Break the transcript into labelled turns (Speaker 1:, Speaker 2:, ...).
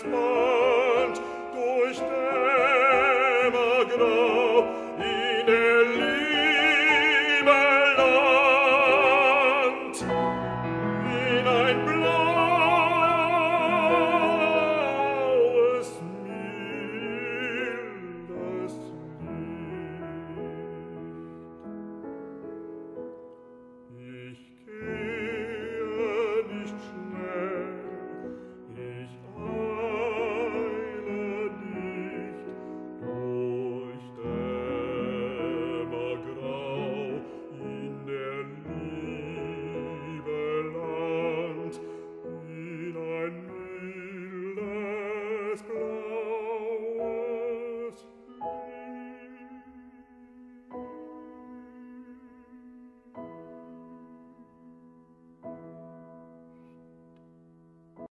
Speaker 1: Christmas.